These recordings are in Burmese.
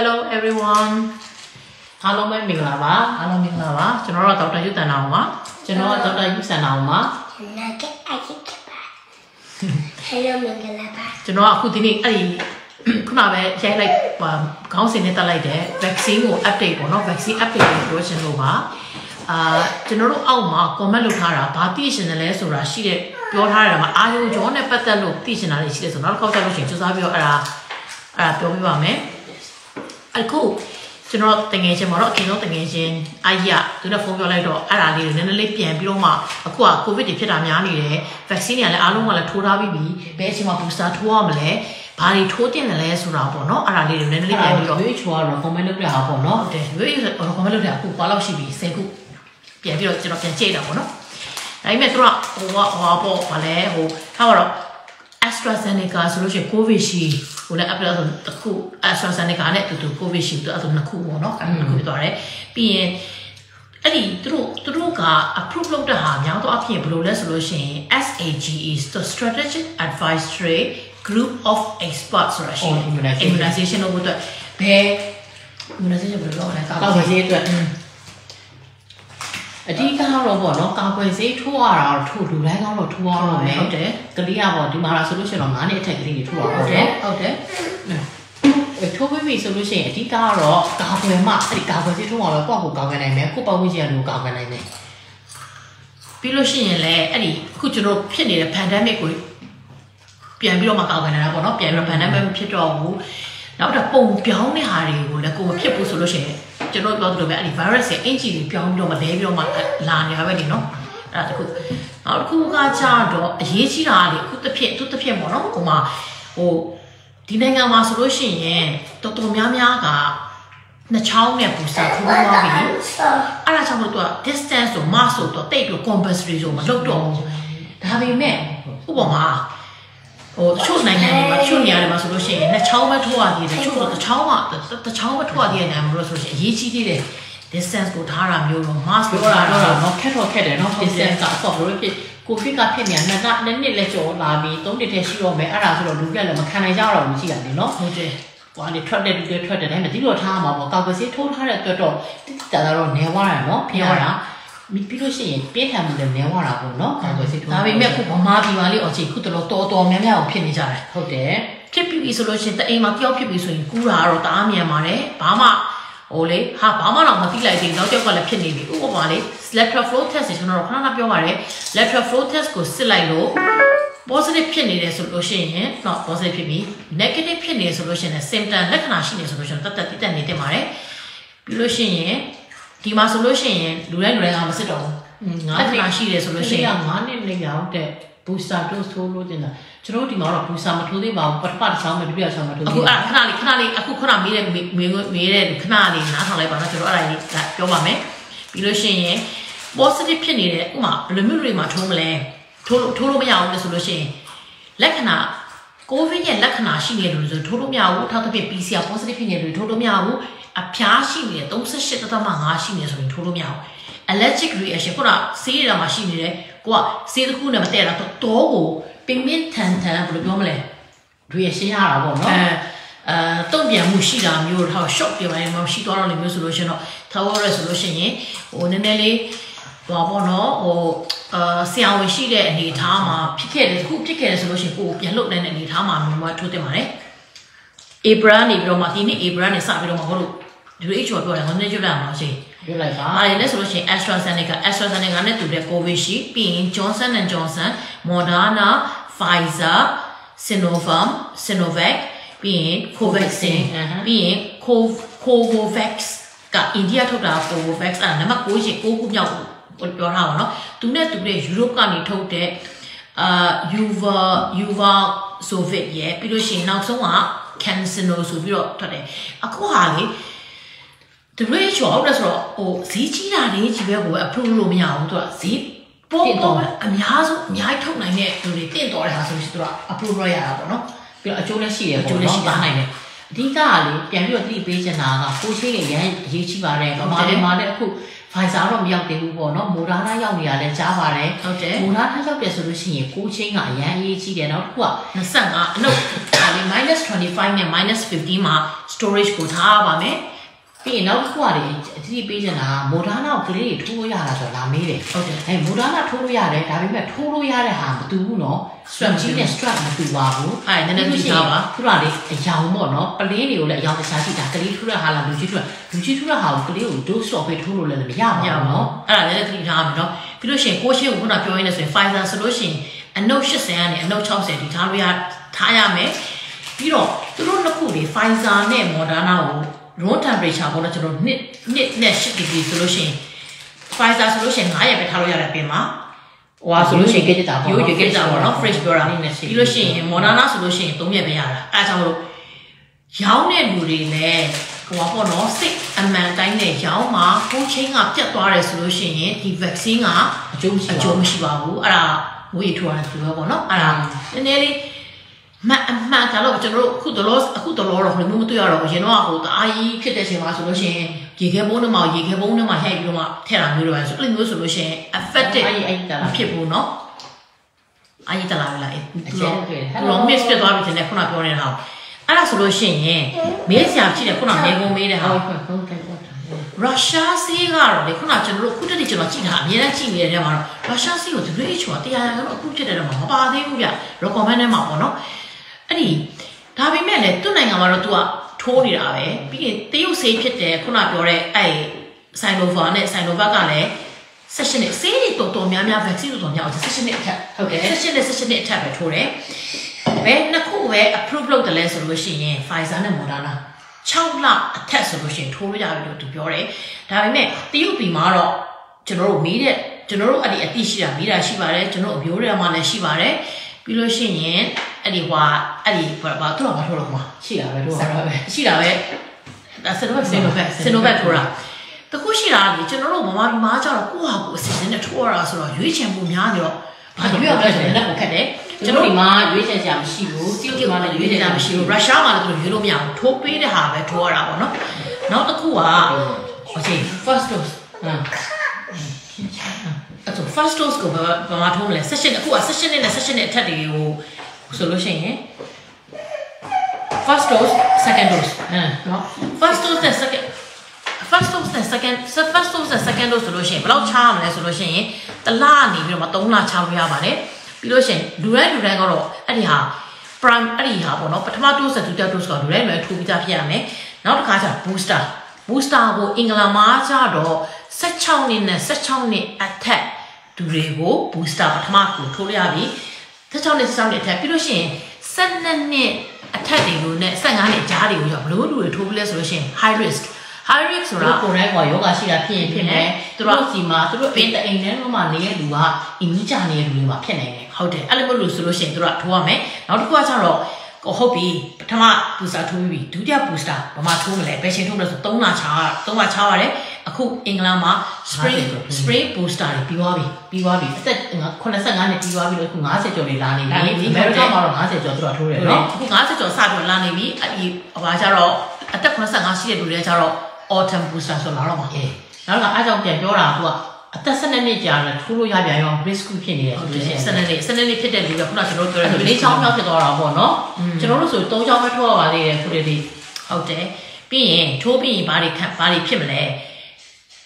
Hello everyone အားလုံးပဲမင်္ဂလာပါအားလုံးမင်္ဂလာပါကျွန်တော်တို့ဒေါက်တာယူတန်အောင်ပါကျွန်တော်ကဒေါက်တာယူဆန်အောင်ပါနာကအိုက်ကပါဟယ်လိုမင်္ဂလာပါကျွန်တော်ကအခုဒီနေ့အဲ့ဒီခုနပဲရိုက်လိုက်ပါခေါင်းစဉ်နဲ့တက်လိုက်တဲ့ vaccine ကို update ပေါ့နော် vaccine update ကိုပြောချင်လို့ပါအာကျွန်တော်တို့အောက်မှာ comment လုပ်ထားတာဘာသိရှင်တယ်လဲဆိုတာရှိတဲ့ပြောထားရတာမှာအာယုံကြောနဲ့ပတ်သက်လို့သိရှင်တာတွေရှိတယ်ဆိုတော့နောက်တစ်ခေါက်ကြလို့ရှိရင်စူးစမ်းပြီးတော့အဲ့ဒါအဲ့ဒါပြောပြပါမယ် အခုကျွန်တော်တငယ်ချင်းမတော့အခင်တော့တငယ်ချင်းအာရသူနဲ့ဖုန်းပြောလိုက်တော့အဲ့ဒါလေးတွေနည်းနည်းလေးပြန်ပြီးတော့မှအခုကကိုဗစ်တွေဖြစ်တာများနေတယ် vaccine တွေကလည်းအားလုံးကလည်းထိုးထားပြီးပြီဘယ်အချိန်မှာ booster ထိုးရမလဲဘာတွေထိုးတင်တယ်လဲဆိုတာပေါ့နော်အဲ့ဒါလေးတွေနည်းနည်းလေးပြန်ပြီးတော့ရွေးချော်တော့ comment လုပ်ပြတာပေါ့နော်ဟုတ်တယ်ရွေးရော comment လုပ်တယ်အခုဘာလို့ရှိပြီ10ခုပြန်ပြီးတော့ကျွန်တော်ပြန်ကြည့်တာပေါ့နော်ဒါပေမဲ့သူကဟိုကဟိုပေါ့ဗာလဲဟိုထားပါတော့ AstraZeneca ဆိုလို့ရှိရင် Covishield ဟိုလည်း apply ဆိုတစ်ခု AstraZeneca နဲ့တူတူ Covishield သူအဲ့ဒါနှစ်ခုပေါ့နော်အဲ့ဒါနှစ်ခုဖြစ်သွားတယ်ပြီးရင်အဲ့ဒီသူတို့သူတို့က approve လုပ်တဲ့ဟာအများသောအားဖြင့်ဘယ်လိုလဲဆိုလို့ရှိရင် SAGE Strategic Advisory Group of Experts ဆိုတာရှိတယ် immunization လို့ပြောဘယ် immunization ဘယ်လိုလုပ်လဲကောက်ကောက်ဝယ်ဈေးအတွက် အဓိကတော့ပေါ့နော်ကာကွယ်ဆေးထိုးရတာတော့ထိုးလူတိုင်းကတော့ထိုးရတော့မယ်ဟုတ်တယ်ကလေးကပေါ့ဒီမှာလာဆိုလို့ရှိရင်တော့9နှစ်အထက်ကလေးတွေထိုးရဟုတော့တ်တတယ်ယ်ဟုတ်တယ်အဲထိုးပြီးပြီဆိုလို့ရှိရင်အဓိကတော့ကာကွယ်မှအဲ့ဒီကာကွယ်ဆေးထိုးရတော့ကိုယ့်ကိုကာကွယ်နိုင်မယ်ကိုယ့်ပတ်ဝန်းကျင်ကလူကာကွယ်နိုင်မယ်ပြီးလို့ရှိရင်လည်းအဲ့ဒီအခုကျွန်တော်ဖြစ်နေတဲ့ pandemic ကိုပြန်ပြီးတော့မှကောက်ခံနေတာပေါ့နော်ပြန်ပြီးတော့ pandemic မဖြစ်တော့ဘူးနောက်တော့ပုံပြောင်းတဲ့ဟာတွေကိုလည်းကိုယ်မဖြစ်ဘူးဆိုလို့ရှိရင် ကျွန်တော်ပြောသလိုပဲအဲ့ဒီ virus ရဲ့အင်ဂျီတွေပြောင်းပြီးတော့မလဲပြီးတော့မှလာနေရပဲနေနော်အဲ့ဒါတခုနောက်တစ်ခုကကြတော့အရေးကြီးတာလေအခုတစ်ဖြစ်သူတစ်ဖြစ်ပေါ့နော်ဟိုမှာဟိုဒီနိုင်ငံမှာဆိုလို့ရှိရင်တော်တော်များများကနှစ်ချောင်းနဲ့ပူစာထိုးသွားပြီအဲ့ဒါကြောင့်မို့လို့သူက distance ဆို mass ဆိုတော့တိတ်ပြီး compulsory ဆိုမလုပ်တော့ဘူးဒါပေမဲ့ဥပမာ ဟိုတချို့နိုင်ငံတွေမှာတချို့နေရာတွေမှာဆိုလို့ရှိရင်နှစ်ချောင်းပဲထိုးရသေးတယ်တချို့ဆိုတစ်ချောင်းမှတစ်ချောင်းပဲထိုးရသေးတယ်နိုင်ငံမှာလို့ဆိုလို့ရှိရင်အရေးကြီးသေးတယ် distance ကိုထားတာမျိုးတော့ mass ကိုပြောတာထားတာတော့တော့နော်ခက်တော့ခက်တယ်နော် distance ကအဆော့ဘလို့ဖြစ်ကိုဗစ်ကဖြစ်နေတာနှစ်နှစ်နှစ်လက်ကျော်လာပြီးသုံးနှစ်တည်းရှိတော့မယ်အဲ့ဒါဆိုတော့လူကလည်းမခံနိုင်ကြတော့ဘူးရှိရတယ်နော်ဟုတ်တယ်ဟိုကနေထွက်တဲ့လူတွေထွက်တဲ့တိုင်းမှာဒီလိုထားမှာပေါ့ကောက်ကွယ်ဆေးထိုးထားတဲ့အတွက်တော့တိတိကျကျတော့နေသွားတာနော်ဖျော်တာ ပြီးလို့ရှိရင်ပြင်းထန်မှုလည်းနေသွားတာပေါ့နော်ကောက်ကွယ်ဆေးထိုးဒါပေမဲ့အခုဗမာပြည်မှာလေးအော်ချီခုတော်တော်တော်များများကိုဖြစ်နေကြတယ်ဟုတ်တယ်ဖြစ်ပြီးပြီဆိုလို့ရှိရင်တအိမ်မှာတယောက်ဖြစ်ပြီဆိုရင်ကူးတာကတော့တအားမြန်ပါတယ်ဘာမှဟိုလေဟာဘာမှတော့မသိလိုက်သေးဘူးနောက်တစ်ယောက်ကလည်းဖြစ်နေပြီဥပမာလေ lateral flow test ကိုကျွန်တော်တို့ခဏခဏပြောပါတယ် lateral flow test ကိုစစ်လိုက်လို့ positive ဖြစ်နေတယ်ဆိုလို့ရှိရင်တော့ positive ဖြစ်ပြီ negative ဖြစ်နေဆိုလို့ရှိရင် symptom လက္ခဏာရှိနေဆိုလို့ရှိရင်တတ်တတ်တိတက်နေတင်ပါတယ်ပြီးလို့ရှိရင် ဒီမှာဆိုလို့ရှိရင်လူတိုင်းလူတိုင်းကမစစ်တော့ဘူးလက္ခဏာရှိတယ်ဆိုလို့ရှိရင်9နှစ်နေရောက်တဲ့ booster dose ထိုးလို့တင်တာကျွန်တော်ဒီမှာတော့ booster မထိုးသေးပါဘူးပထမတစ်ချောင်းပဲဒုတိယချောင်းပဲထိုးအခုသေးအဲ့ခဏလေးခဏလေးအခုခဏမေးတဲ့မေးမေးမေးတဲ့ခဏလေးနားထောင်လိုက်ပါတော့ကျွန်တော်အဲ့ဒါလေးပြောပါမယ်ပြီးလို့ရှိရင် positive ဖြစ်နေတဲ့ဥမာဘယ်လိုမျိုးတွေမှာထိုးမလဲထိုးလို့ထိုးလို့မရဘူးလေဆိုလို့ရှိရင်လက္ခဏာကိုဗစ်ရဲ့လက္ခဏာရှိနေတယ်လို့ဆိုထိုးလို့မရဘူးအထောက်အပံ့ PCR positive ဖြစ်နေတယ်လို့ထိုးလို့မရဘူး အဖျားရှိနေတယ်38.5ရှိနေဆိုရင်ထိုးလို့မရဘူး allergic reaction ခုနဆေးရမှာရှိနေတယ်ကိုကဆေးတစ်ခုနဲ့မတည့်တာတော့တော့ကိုပင်ပင်ထန်ထန်ဘယ်လိုပြောမလဲ reaction ရတာပေါ့နော်အဲအဲတုံ့ပြန်မှုရှိတာမျိုးတော့ shock ပြပိုင်းမှာရှိသွားတော့လေမျိုးဆိုလို့ရှိရင်တော့ထားရရဲဆိုလို့ရှိရင်ဟိုနည်းနည်းလေးဟိုပေါ့နော်ဟိုအာဆရာဝန်ရှိတဲ့အနေအထားမှာဖြစ်ခဲ့တယ်ခုဖြစ်ခဲ့တယ်ဆိုလို့ရှိရင်ကိုယ်ပြန်လှုပ်နိုင်တဲ့အနေအထားမှာမျိုးမှထိုးတင်ပါတယ် April နေပြီးတော့မှဒီနေ့ April နေစပြီးတော့မှဟိုလို WHO ပြောတယ်ငါနဲ့ကြွလာမှာရှိပြောလိုက်ပါအားရလဲဆိုလို့ရှိရင် AstraZeneca AstraZeneca နဲ့တူတဲ့ Covishield ပြီးရင် Johnson Johnson Moderna Pfizer Sinovac Sinovac ပြီးရင် Covaxin ပြီးရင် Covovax ကအိန္ဒိယထုတ်တာ Covovax အဲ့နံပါတ်9ရှိ9ခုမြောက်ပြောထားပါတော့သူနဲ့တူတဲ့ Europe ကနေထုတ်တဲ့အာ Uva Uva Soviet ရဲ့ပြီးလို့ရှိရင်နောက်ဆုံးက CanSino ဆိုပြီးတော့ထွက်တယ်အခုဟာလေ the rate ရောဟုတ်တယ်ဆိုတော့ဟိုဈေးကြီးတာလေးကြီးပဲကို approve လို့မရဘူးသူကဈေးပေါ်ပေါ်အများဆုံးအများကြီးထုတ်နိုင်တဲ့လူတွေတင့်တော်တဲ့ဟာဆိုရင်သူက approve ရရတာပေါ့နော်ပြီးတော့အကျိုးလည်းရှိရအကျိုးပေါ့လည်းရှိနော်တာတားနိုင်တယ်အဓိကကလေပြန်ပြီးတော့တိပေးချင်တာကကိုရှိရဲ့ရန်အရေးကြီးပါတယ်ဗမာပြည်မှာလည်းအခု Pfizer တော့မရောက်သေးဘူးပေါ့နော် Moderna ရောက်နေတာလည်းကြားပါတယ်ဟုတ်တယ် Moderna ရောက်တယ်ဆိုလို့ရှိရင်ကိုချင်းကအရန်အရေးကြီးတယ်နောက်တစ်ခုက25အနုတ်လေ -25 နဲ့ -15 မှာ storage ကိုထားရပါမယ် ပြီးရင်နောက်တစ်ခုကလေအတိပေးချင်တာမိုဒါနာကိုကလေးတွေထိုးလို့ရတာဆိုတော့လာမေးတယ်ဟုတ်တယ်အဲမိုဒါနာထိုးလို့ရတယ်ဒါပေမဲ့ထိုးလို့ရတဲ့ဟာမတူဘူးနော် strap ကြီးနဲ့ strap မတူပါဘူးအဲ့နည်းနည်းကြည့်ထားပါခုနလေးအယောင်ပေါ့နော်ပလင်းတွေကိုလည်းအယောင်တခြားကြည့်တာကလေးထိုးတဲ့ဟာလားလူကြီးထိုးတာလူကြီးထိုးတဲ့ဟာကိုကလေးကို dose stop ပဲထိုးလို့လည်းမရပါမရဘူးပါဘူးနော်အဲ့ဒါလည်းသတိထားမှာနော်ပြီးလို့ရှိရင်ကိုရှင်းကိုခုနပြောရင်းနဲ့ဆိုရင် Pfizer ဆိုလို့ရှိရင်အနှုတ်80ကနေအနှုတ်60ဒီထားလို့ရထားရမယ်ပြီးတော့သူတို့နှစ်ခုတွေ Pfizer နဲ့ Moderna ကို room temperature ပေါ့နော်ကျွန်တော်နှစ်နှစ်နဲ့10 degree ဆိုလို့ရှိရင် Pfizer ဆိုလို့ရှိရင်9ရက်ပဲထားလို့ရတယ်ပြင်မှာဟိုဟာဆိုလို့ရှိရင်ရိုးရိုးကြက်ကြက်တာပေါ့နော်ရိုးရိုးကြက်ကြက်တာပေါ့နော် fresh ပြောတာနည်းနည်းရှိပြီးလို့ရှိရင် Moderna ဆိုလို့ရှိရင်3ရက်ပဲရတာအဲဒါကြောင့်မလို့ရောင်းတဲ့လူတွေလည်းဟိုပါပေါ့နော်စိတ်အမှန်တိုင်းနဲ့ရောင်းမှာကိုချင်းကပြတ်သွားတယ်ဆိုလို့ရှိရင်ဒီ vaccine ကအကျိုးမရှိအပါကျိုးဘူးမရှိပါဘူးအဲ့ဒါငွေထူရတယ်သူပဲပေါ့နော်အဲ့ဒါနည်းနည်းလေး မအမှန်ကတော့ကျွန်တော်တို့အခုတလောအခုတလောတော့ဘယ်မှမတွေ့ရတော့ဘူးရင်တော့ဟိုတအားကြီးဖြစ်တဲ့ချိန်မှာဆိုလို့ရှိရင်ရေခဲပုံးထဲမှာရေခဲပုံးထဲမှာဟဲ့ပြီးတော့မှထည့်တာမျိုးတွေပဲဆိုအဲ့လိုမျိုးဆိုလို့ရှိရင် affected အဲ့ဒီအဲ့ဒီတာ မဖြစ်ဘူးเนาะအာရီတလာလာအဲ့ အ သူ ကျဉ်း တော့ တွေ့တယ် သူတော့ miss ဖြစ်သွားပြီတဲ့ခုနပြောနေတာအဲ့ဒါဆိုလို့ရှိရင်မေးစရာဖြစ်တယ်ခုနမေးကုန်မေးတဲ့ဟာ ဟုတ်ဟုတ်ဟုတ်တယ်ဟုတ်တယ် ရုရှားစီးကတော့လေခုနကျွန်တော်တို့ခုတည်းကျွန်တော်ကြည့်တာအများကြီးကြည့်နေတဲ့နေရာမှာတော့ရုရှားစီးကို WHO ကတရားရကတော့အခုဖြစ်တဲ့တော့မပါသေးဘူးဗျ recommend နဲ့မှာပေါ့နော် အဲ့ဒီဒါပေမဲ့လေသူ့နိုင်ငံမှာတော့ तू ကထိုးနေတာပဲပြီးရင်တရုတ်ဆေးဖြစ်တယ်ခုနပြောတဲ့အဲ့ဆိုင်နိုဗာနဲ့ဆိုင်နိုဗာကလည်း session နဲ့ဆေးတွေတော်တော်များများ vaccine တော်တော်များအောင် session နဲ့အထက်ဟုတ်တယ် session နဲ့ session နဲ့အထက်ပဲထိုးတယ်ဘယ်နှစ်ခုပဲ approve လုပ်တယ်လဲဆိုလို့ရှိရင် Pfizer နဲ့ Moderna 6လအထက်ဆိုလို့ရှိရင်ထိုးလို့ရတယ်လို့သူပြောတယ်ဒါပေမဲ့တရုတ်ပြည်မှာတော့ကျွန်တော်တို့မေးတဲ့ကျွန်တော်တို့အဲ့ဒီအသိရှိတာမေးတာရှိပါတယ်ကျွန်တော်အမျိုးတွေမှာလည်းရှိပါတယ်ပြီးလို့ရှိရင် အဲ့ဒီဟွာအဲ့ဒီဘာဘာသူတို့ကမထိုးတော့ဘူး ရှိတာပဲတို့ကတော့ပဲ ရှိတာပဲဒါစနိုဘက်စနိုဘက်စနိုဘက်ထိုးတာတခုရှိတာလေကျွန်တော်တို့ဗမာပြည်မှာကျတော့ကိုယ့်ဟာကိုယ်အစီအစဉ်နဲ့ထိုးရတာဆိုတော့ရွေးချယ်မှုများနေတော့ဘာရွေးရမလဲဆိုရင်လည်းကိုခက်တယ် ကျွန်တော်ဒီမှာရွေးချယ်စရာမရှိဘူးတရုတ်ပြည်မှာလည်း ရွေး ရွေး ချ ချ ယ် ယ် တာ စရာ မ မရှိ ရှိ ဘူး ဘူးရုရှားမှာလည်းသူတို့ရွေးလို့မရဘူးထိုးပေးတဲ့ဟာပဲထိုးရတာပေါ့နော်နောက်တစ်ခုကโอเค first dose ဟမ် အဲ့တော့ first dose ကိုဘာဘာမှထိုးမလဲ session အခုက session နဲ့ session နဲ့အထက်တွေကို ဆိုလို့ရှိရင် first dose second dose ဟမ်နော် first dose နဲ့ second first dose နဲ့ second first dose နဲ့ second dose ဆိုလို့ရှိရင်ဘယ်လောက်ချားမလဲဆိုလို့ရှိရင်တစ်လနေပြီးတော့မှ3လချားလို့ရပါတယ်ပြီးလို့ရှိရင်လူတိုင်းလူတိုင်းကတော့အဲ့ဒီဟာ prime အဲ့ဒီဟာပေါ့နော်ပထမ dose နဲ့ဒုတိယ dose ကလူတိုင်းလူတိုင်းထိုးပြီးသားဖြစ်ရမယ်နောက်တစ်ခါကျ booster booster ကိုအင်္ဂလာမှာကျတော့16နှစ်နဲ့16နှစ်အထက်သူတွေကို booster ပထမကိုထိုးလို့ရပြီ 16နှစ်16နှစ်အထက်ပြီးလို့ရှိရင်12နှစ်အထက်တွေကိုနဲ့15နှစ်ကြားတွေကိုရောက်ဘလို့လူတွေထိုးပြီးလဲဆိုလို့ရှိရင် high risk high risk ဆိုသူတော့တို့ကိုယ်တိုင်ကယောဂရှိတာဖြစ်ရင်ဖြစ်မယ်သူတို့စီမှာသူတို့အင်းတအိမ်ထဲမှာနေတဲ့လူကအင်းကြီးကြနေတဲ့လူတွေမှာဖြစ်နေတယ်ဟုတ်တယ်အဲ့လိုမျိုးလို့ဆိုလို့ရှိရင်တို့ကထိုးရမယ်နောက်တစ်ခုကကျတော့ကိုဟုတ်ပြီပထမ booster ထိုးပြီးပြီဒုတိယ booster ဘာမှထိုးမလဲဘယ်ချိန်ထိုးမလဲဆို3လချာ3လချာရတယ် အခုအင်္ဂလန်မှာ spring spring booster တွေပြီးသွားပြီပြီးသွားပြီအသက်85နှစ်ပြီးသွားပြီလို့အခု90ကျော်လေးလာနေလာနေပြီပြီအမေရိကန်မှာတော့90ကျော်သူတို့ကထိုးတယ်နော်နော်အခု90ကျော်စပြီးလာနေပြီအဲ့ဒီဘာကျတော့အသက်85ရှိတဲ့လူတွေကျတော့ autumn booster ဆိုလာတော့မှာအေးနောက်တော့အားကြောင့်ပြန်ပြောတာကသူကအသက်12နှစ်ကြာတယ်ထိုးလို့ရပြန်ရော risk ဖြစ်နေတယ်ဟုဆိုတ်လို့တယ်ရှိရင်စနေနေ့စနေနေ့ဖြစ်တဲ့လူကခုနကျွန်တော်ပြောအဲ့တဲ့ဒါလေးချောင်းမြောက်ဖြစ်သွားတာပေါ့နော်ကျွန်တော်တို့ဆို3ချောင်းပဲထိုးရပါသေးတယ်ခုတည်းဒီဟုတ်တယ်ပြီးရင်ထိုးပြီးရင်ဘာတွေခက်ဘာတွေဖြစ်မလဲ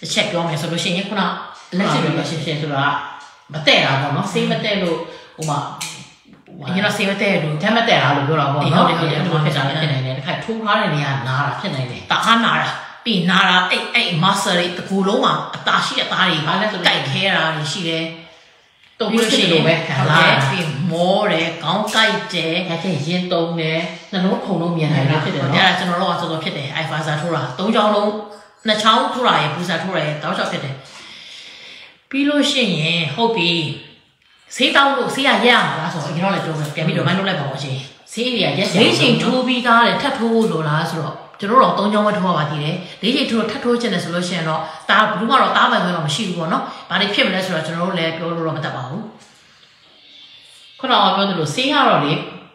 တစ်ချက်ပြောမယ်ဆိုလို့ရှိရင်ခုနလက်ရှိမှာရှင်းရှင်းဆိုတာမတဲ့တာပေါ့နော်ဆေးမတဲ့လို့ဟိုမှာအရင်တော့စေမတဲ့လူဓာတ်မတဲ့တာလို့ပြောတာပေါ့ဟုတ်နော်တယ်ဟုတ်တယ်ဒီမှာဖြစ်တာလည်းဖြစ်နိုင်တယ်တစ်ခါထိုးထားတဲ့နေရာနားတာဖြစ်နိုင်တယ်တအားနာတာပြီးနာတာအဲ့အဲ့ muscle တွေတကူလုံးမှာအသားရှိတဲ့အသားတွေဘာလဲဆိုတော့ကြိုက်ခဲတာတွေရှိတယ်တုံးလို့ရှိရင်ပဲခံဟုတ်လာတယ်ပြီးမောတယ်ခေါင်းကြိုက်တယ်အဲ့ချင်းရင်တုံးတယ်နှလုံးခုန်လုံးမြင်နိုင်တယ်ဖြစ်တယ်အဲ့နော်ဒါကျွန်တော်တို့ကတော်တော်ဖြစ်တယ် i fiber ထိုးတာသုံးချောင်းလုံး နှစ်ချောင်းထိုးတာရယ်ပူစာထိုးတာရယ်တောက်လျှောက်ဖြစ်တယ်ပြီးလို့ရှိရင်ဟုတ်ပြီဆေးတောက်လို့ဆေးရရရမှာလားဆိုတော့အရင်တော့လည်းပြောမယ်ပြန်ပြီးတော့မိုင်းလုပ်လိုက်ပါဦးရှင်ဆေးတွေကရက်လေးချိန်ထိုးပြီးသားတယ်ထပ်ထိုးလို့လားဆိုတော့ကျွန်တော်တို့တော့၃ချောင်းပဲထိုးရပါသေးတယ်လေးချိန်ထိုးထပ်ထိုးချင်တယ်ဆိုလို့ရှိရင်တော့ဒါဘယ်သူမှတော့တားပိုင်ခွင့်တော့မရှိဘူးပေါ့နော်ဘာတွေဖြစ်မလဲဆိုတော့ကျွန်တော်တို့လည်းပြောလို့တော့မတတ်ပါဘူးခုနကပြောသလိုဆေးကတော့လေ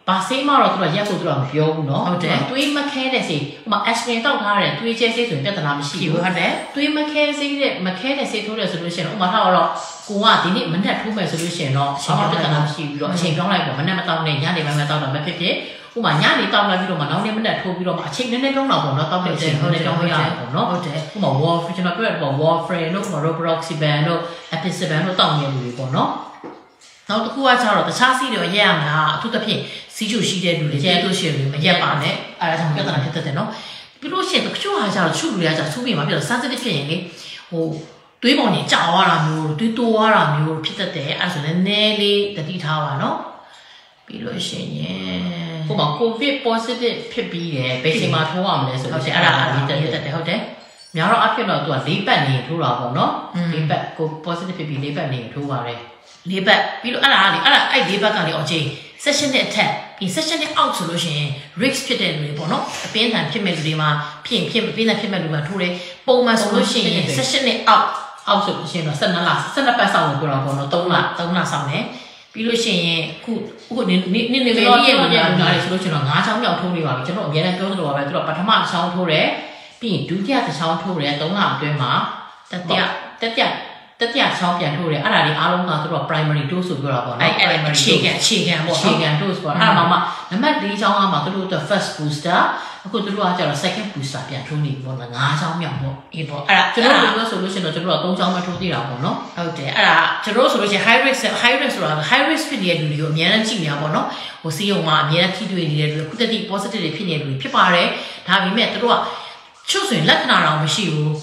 ဘာဆေးမှတော့သူကရက်ဖို့သူကမပြောဘူးเนาะ ဟုတ်တယ် တွေးမခဲတဲ့ဆေးဟိုမှာ aspirin တောက်ထားတဲ့တွေးချဲဆေးဆိုရင်ပြဿနာမရှိ ရှိ ဘူး ဘူးဟုတ်တယ် တွေးမခဲဆေးတဲ့မခဲတဲ့ဆေးထိုးတယ်ဆိုလို့ရှိရင်ဥပမာထားတော့ကိုကဒီနေ့မနက်ထိုးမယ်ဆိုလို့ရှိရင်တော့ဘာမှပြဿနာမရှိဘူးတော့အချိန်ပြောင်းလိုက်ပေါ့မနက်မတောက်နဲ့ညနေပိုင်းမှာတောက်တာမဖြစ်ဖြစ်ဥပမာညနေတောက်လိုက်ပြီးတော့မှနောက်နေ့မနက်ထိုးပြီးတော့မှအချိန်နည်းနည်းလုံးတော့ပေါ့နော်တောက်တဲ့အချိန်နည်းနည်းတောက်ရအောင်ပေါ့နော် ဟုတ်တယ် ဥပမာ warfarin ကျွန်တော်ပြောရတော့ warfarin တို့ဥပမာ roperoxaban တို့ epiceban တို့တောက်နေလူတွေပေါ့နော် နောက်တစ်ခုကကျတော့တခြားစီးတွေရက်ရမှာအထူးသဖြင့် စီးချိုရှိတဲ့လူတွေကျဲလို့ရှိရင်မရက်ပါနဲ့အဲဒါကြောင့်ပြဿနာဖြစ်တတ်တယ်နော်ပြီးလို့ရှိရင်တချို့ဟာကျတော့တချို့လူတွေကကျတော့သူ့ပြင်မှာပြတော့ sensitive ဖြစ်ရင်လေဟိုတွေးပုံနေကြောက်ရတာမျိုးတွေးတိုးရတာမျိုးဖြစ်တတ်တယ်အဲဒါဆိုလည်းနည်းလေးတတိထားပါနော်ပြီးလို့ရှိရင်ဥပမာ covid positive ဖြစ်ပြီးတယ်ဘယ်ချိန်မှာထိုးရမလဲဆိုဟုလို့တ်ရှိတယ်ရင်အဲ့အဲ့ဒါဒါအဲ့အဲ့ဒါဒါဖြစ်တတ်တယ်ဟုတ်တယ်များတော့အဖြစ်တော့သူက၄ပတ်နေထိုးတာပေါ့နော်อืม၄ပတ်ကို positive ဖြစ်ပြီး၄ပတ်နေထိုးပါတယ်လေးဘက်ပြီးတော့အဲ့ဒါကလေအဲ့ဒါအဲ့လေးဘက်ကလေအချိန် session နဲ့အထက် ဒီ session နဲ့ out ဆိုလို့ရှိရင် risk ဖြစ်တဲ့လူတွေပေါ့နော်အပင်းထန်ဖြစ်မဲ့လူတွေမှာဖြစ်ရင်ဖြစ်အပင်းထန်ဖြစ်မဲ့လူကထိုးတယ်ပုံမှန်ဆိုလို့ရှိရင် session နဲ့ out အောက်ဆိုလို့ရှိရင်တော့12လ12ပတ်ဆောင်လို့ပြောတာပေါ့နော်3 3လလ3လဆောင်တယ်ပြီးလို့ရှိရင်ခုခုနေနေနေနေလေးရဲ့ကျွန်လူတော်တွေပြန်ကလာတယ်ဆိုလို့ကျွန်တော်၅ချောင်းမြောက်ထိုးနေပါပြီကျွန်တော်အများနဲ့ပြောသလိုပါပဲသူတို့ပထမတစ်ချောင်းထိုးတယ်ပြီးရင်ဒုတိယတစ်ချောင်းထိုးတယ်3လအတွင်းမှာတတိယတတိယ တတိယချောင်းပြန်ထိုးတယ်အဲ့ဒါတွေအားလုံးကသူတို့ primary dose ဆိုပြောတာပေါ့အဲ့နော်အဲ့အခြေခံအခြေခံပေါ့အခြေနော်ခံ dose ပေါ့အဲ့ဒါမှမှနံပါတ်၄ချောင်းကမှသူတို့ first booster အခုသူတို့ကကျတော့ second booster ပြန်ထိုးနေပြီပေါ့နော်၅ချောင်းမြောက်ပေါ့အေးပေါ့အဲ့ဒါကျွကျွန်န်တော်တော်တို့ပြောဆိုလို့ရှိရင်တော့ကျွန်တော်တို့က၃ချောင်းမထိုးသေးတာပေါ့နော်ဟုတ်တယ်အဲ့ဒါကျွန်တော်တို့ဆိုလို့ရှိရင် high risk high risk ဆိုတာ high risk ဖြစ်နေတဲ့လူတွေကိုအများနဲ့ကြည့်နေတာပေါ့နော်ဟိုစီးရုံမှာအများနဲ့ထိတွေ့နေတဲ့လူတွေခုတတိ positive တွေဖြစ်နေတဲ့လူတွေဖြစ်ပါတယ်ဒါပေမဲ့တို့ကချို့ဆိုရင်လက္ခဏာတော့မရှိဘူး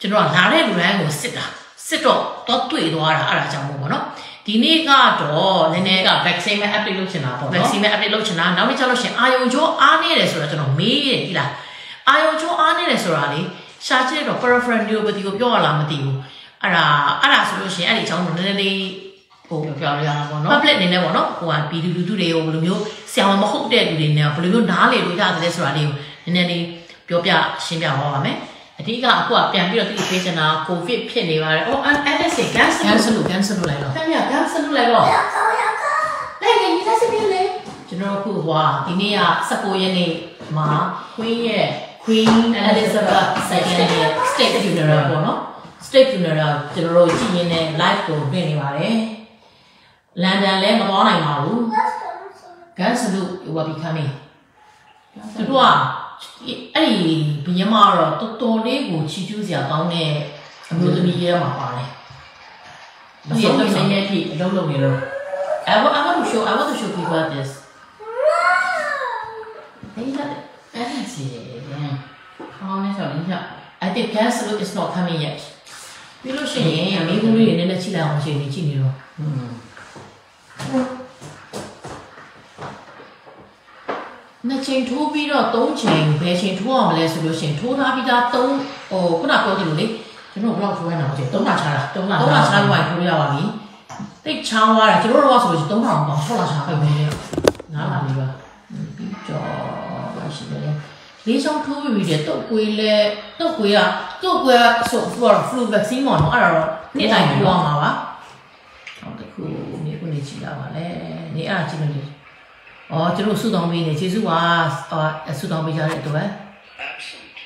ကျွန်တော်ကလာတဲ့လူတိုင်းကိုစစ်တာ စစ်တော့တော့တွေ့သွားတာအဲ့ဒါကြောင့်မို့ပေါ့နော်ဒီနေ့ကတော့နည်းနည်းက vaccine မဲ့ update လုပ်ချင်တာပေါ့နော် vaccine မဲ့ update လုပ်ချင်တာနောက်နေ့ကျလို့ရှိရင်အာယုံကြောအားနေတယ်ဆိုတော့ကျွန်တော်မေးတယ်ဒီလားအာယုံကြောအားနေတယ်ဆိုတာလေရှာကြည့်တော့ peripheral neuropathy ကိုပြောရလားမသိဘူးအဲ့ဒါအဲ့ဒါဆိုလို့ရှိရင်အဲ့ဒီအကြောင်းကိုနည်းနည်းလေးဟိုပြောပြရအောင်ပေါ့နော် public အနေနဲ့ပေါ့နော်ဟိုဟာပြည်သူလူထုတွေကိုဘယ်လိုမျိုးဆရာမမဟုတ်တဲ့လူတွေနဲ့ဘယ်လိုမျိုးနားလေလို့ရတယ်ဆိုတာလေးကိုနည်းနည်းလေးပြောပြရှင်းပြပါပါမယ် အဓိကအခုကပြန်ပြီးတော့သူ့ဖေးချင်တာကိုဗစ်ဖြစ်နေပါတယ်။အော် NSA cancel cancel cancel လိုက်တော့။ခင်ဗျ cancel လိုက်တော့။လေငါရေးသားစီပြီလေ။ကျွန်တော်အခုဟွာဒီနေ့က19ရက်နေ့မှာ Queen ရဲ့ Queen Elizabeth II ရဲ့ state funeral ပေါ့နော်။ state funeral ကျွန်တော်တို့ကြည့်ရင်းနဲ့ live ကိုတွေ့နေပါတယ်။ London လည်းမသွားနိုင်ပါဘူး။ Cancel ဟိုဘာပြီးခမ်းနေ။သူတို့က အဲ့ဒီဘယမကတော့တော်တော်လေးကိုချီကျူးစရာကောင်းတဲ့အမျိုးသမီးရဲမှာပါတယ်။ဒီတော့နေနေအထိအလုံးလုံးနေလို့ I want I want to show I want to show people this ဟေးရတယ်အဲ့ဒါစီခေါင်းနဲ့ဆောင်းနေချ I think gun salute is not coming yet ပြီးလို့ရှိရင်မိကူလေးတွေနည်းနည်းချိလိုက်အောင်ချိန်နေကြည့်နေတော့ อืม နှစ် ချိန်ထိုးပြီးတော့သုံးချိန်ဘယ်ချိန်ထိုးအောင်မလဲဆိုလို့ရှိရင်ထိုးထားပြီးသားသုံးဟိုခုနပြောသလိုလေကျွန်တော်ဘယ်လောက်ထိုးရအောင်ချိန်သုံးလချားတာသုံးလသုံးလချားလို့ထိုးရပါပြီတိတ်ချောင်းသွားတာကျွန်တော်တို့ကဆိုလို့ရှိရင်သုံးလအောင်ပေါင်း6လချားပဲပဲနားလာပြီပါပြီးတော့ဘာရှိလဲလေးချောင်းထိုးပြီးတယ်တုတ်ကွေးလဲတုတ်ကွေးကတုတ်ကွေးကဆိုတော့ flu vaccine ပေါ့နော်အဲ့ဒါတော့နေ့တိုင်းပြောမှာပါဟုတ်တခုနေခုနေကြည့်လာပါလေနေအဲ့ဒါကြည့်လို့ အော်ကျွန်တော်ဆုတောင်းပေးနေကျေးဇူးပါအော်ဆုတောင်းပေးကြတဲ့အတွက် absent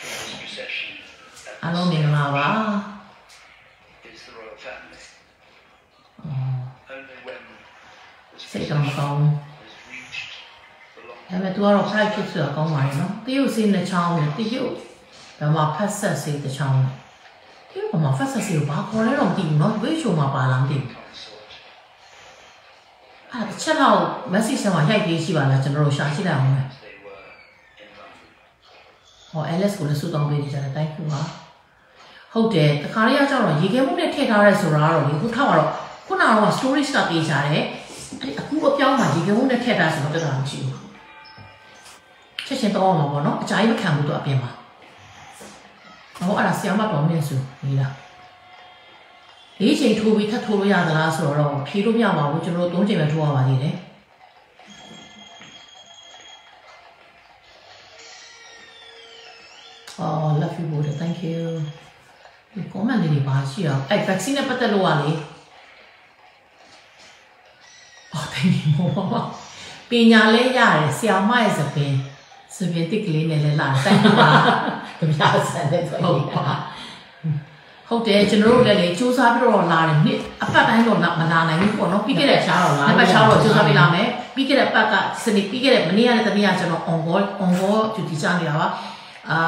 from this procession အားလုံးမင်္ဂလာပါ is the royal family. အော် Only when this စိတ်ကောင်းကောင်း has reached the long ဒါပေမဲ့ तू ကတော့ pride ဖြစ်ဆိုတာကောင်းပါရဲ့နော်တရုတ်စင်းတစ်ချောင်းနဲ့တရုတ်ဒါမှဖတ်ဆက်စေးတစ်ချောင်းနဲ့တရုတ်ကမှဖတ်ဆက်စေးကိုဘာခေါ်လဲတော့မသိဘူးနော်ဝိချိုမှာပါလားမသိဘူး consort. အဲ့ဒါတစ်ချက်တော့ message ထဲမှာရိုက်ပေးရှိပါလားကျွန်တော်တို့ရှာကြည့်လိုက်အောင်မယ် as they were in London. ဟော Alice ကိုလည်းဆုတောင်းပေးနေကြတယ်တိုင်းခုပါဟုတ်တယ်တခါလေးကကြောက်တော့ရေခဲမှုနဲ့ထည့်ထားရဲဆိုတာကတော့လေခုထောက်ကတော့ခုနကတော့ storage ကပေးကြတယ်အဲ့အခုအပြောင်းမှာရေခဲမှုနဲ့ထည့်ထားဆိုတော့တော်တော်မရှိဘူးချက်ချင်းတော့မှာပေါ့နော်အကြိုက်မခံဘူးတော့အပြင်မှာဟောအဲ့ဒါဆီယမတော်မြင့်စုနေလား လေးချိန်ထိုးပြီးထပ်ထိုးလို့ရသလားဆိုတော့ဖြေလို့မရပါဘူးကျွန်တော်တို့၃ချိန်ပဲထိုးရပါသေးတယ် Oh, love you, Buddha. Thank you. ဒီ comment လေးတွေပါရှိအောင်အဲ့ vaccine နဲ့ပတ်သက်လို့ကလေအော် thank you မောပညာလဲရတယ်ဆရာမရဲ့သပင်သပင်တစ်ကလေးနဲ့လဲလာတိုက်ပါကြပြဆန်တဲ့ဆိုရင် ဟုတ်တယ်ကျွန်တော်တို့လည်းလေစူးစမ်းပြီးတော့လာတယ်နှစ်အပတ်တိုင်းတော့မလာနိုင်ဘူးပေါ့နော်ပြီးခဲ့တဲ့ချားတော့လားအပတ်6တော့စူးစမ်းပြီးလာမယ်ပြီးခဲ့တဲ့ပတ်ကစနေပြီးခဲ့တဲ့မနေ့ကလည်းတနေ့ကကျွန်တော် on call on call duty ချနေတာပါအာ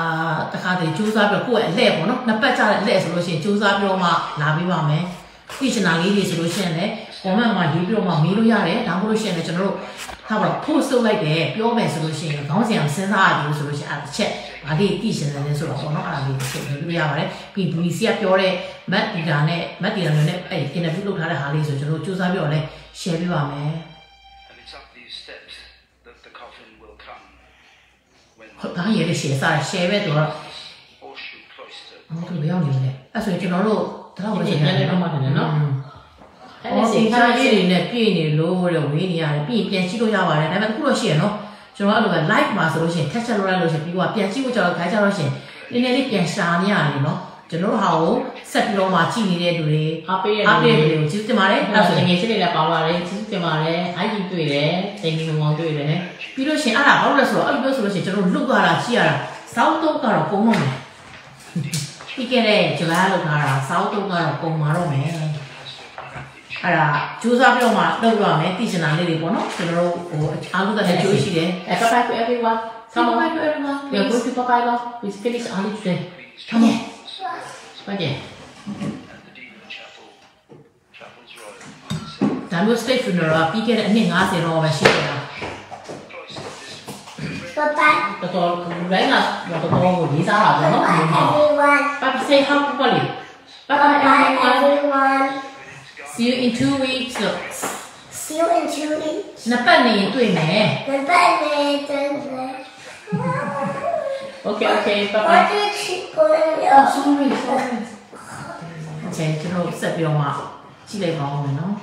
တခါတည်းစူးစမ်းပြီးတော့ကိုယ့်ရဲ့အလှည့်ပေါ့နော်နှစ်ပတ်ကြတဲ့အလှည့်ဆိုလို့ရှိရင်စူးစမ်းပြီးတော့မှလာပေးပါမယ်ပြည်ချင်တာလေးတွေဆိုလို့ရှိရင်လည်း comment မှာရေးပြီးတော့မှမေးလို့ရတယ်ဒါမှမဟုတ်လို့ရှိရင်လည်းကျွန်တော်တို့ထားပါတော့ post လုပ်လိုက်တယ်ပြောမယ်ဆိုလို့ရှိရင်ခေါင်းစဉ်အောင်စဉ်းစားရတယ်ဆိုလို့ရှိရင်အဲ့တစ်ချက်ဘာလေးသိရှင်တယ်လဲဆိုတော့ပေါ့နော်အဲ့ဒါလေးကိုပြောလို့ရပါတယ်ပြီး BBC ကပြောတဲ့ Matt Dita နဲ့ Matt Dita နဲ့အဲ့ interview လုပ်ထားတဲ့ဟာလေးဆိုကျွန်တော်တို့စူးစမ်းပြီးတော့လည်း share ပေးပါမယ် And it's up these steps that the coffin will come when ဟုတ်ဒါရည်လေး share စား share ပဲတော့ Horseshoe Cloister အမကဘယ်ရောက်နေလဲအဲ့ဆိုရင်ကျွန်တော်တို့တော့ပဲရှင်ရတယ်နော် အဲ့အော်ဒီစီစိတ်ကားထားရေးရေးတွေနဲ့ပြည့်နေလို့တဲ့ဝေးနေရတယ်ပြီးရင်ပြန်ကြည့်လို့ရပါတယ်ဒါပေမဲ့အခုတော့ရှိရနော်ကျွန်တော်အဲ့လိုပဲ live မှာဆိုလို့ရှိရင် catch up လုပ်လိုက်လို့ရှိရင်ပြီးတော့ပြန်ကြည့်ဖို့ကြောက်ခိုင်းကြတော့ရှိရင်နည်းနည်းလေးပြန်ရှာနေရတယ်နော်ကျွန်တော်တို့ဟာကိုဆက်ပြီးတော့မှကြည့်နေတဲ့လူတွေအားပေးရအားပေးတဲ့လူတွေကိုကျေးဇူးတင်ပါတယ်အဲ့အဲ့ဆိုဆိုရင်ငယ်ချင်းတွေလည်းပါပါတယ်ကျေးဇူးတင်ပါတယ်အိုက်ကြီးတွေ့တယ်တိမ်ကြီးမောင်တွေ့တယ်ပြီးလို့ရှိရင်အဲ့ဒါဘာလို့လဲဆိုတော့အဲ့လိုပြောဆိုလို့ရှိရင်ကျွန်တော်တို့လွတ်သွားတာကြည့်ရတာစောင်းတုံးကတော့ပုံတော့မယ်ပြီးခဲ့တဲ့ဂျူလိုင်လောက်ထားတာစောင်းတုံးကတော့ပုံมาတော့မယ် အဲ့ဒါကြိုးစားပြီးတော့မှလုပ်ရမယ်သိချင်တာလေးတွေပေါ့နော်ကျွန်တော်တို့ဟိုအားလုံးကအကျိုးရှိတယ် Bye to everyone Come on bye to everyone We are going to bye bye We finish early today Come on Okay ဒါမျိုး state funeral ပြီးခဲ့တဲ့အနှစ်90တော့ပဲရှိနေတာတော်တော်လိုက်လာတော့တော်တော်ကိုလေးစားတာပေါ့နော် Papa say help ပေါ့လေ Papa everyone everyone. see you in 2 weeks လို့ See you in two weeks. နှစ်ပတ်နေရင်တွေ့မယ် Goodbye, Nathan. Okay okay bye What bye. did she go in Oh your sorry sorry. okay ကျွန်တော်ဆက်ပြီးတော့မှကြည့်လိုက်ပါဦးမယ်နော်